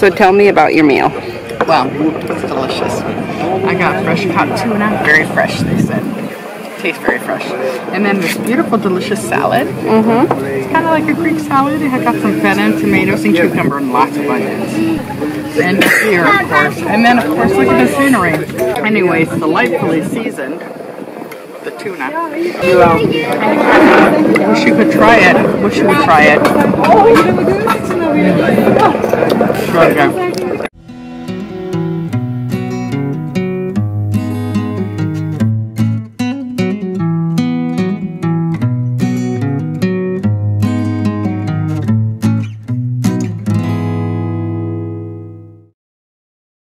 So tell me about your meal. Well, it's delicious. I got fresh caught tuna, very fresh, they said. Tastes very fresh. And then this beautiful, delicious salad. Mm-hmm. It's kind of like a Greek salad. It got some feta and tomatoes and cucumber and lots of onions. And beer, of course. And then, of course, look at the scenery. Anyways, delightfully seasoned. The tuna. Well, wish you could try it. Wish you would try it. It again.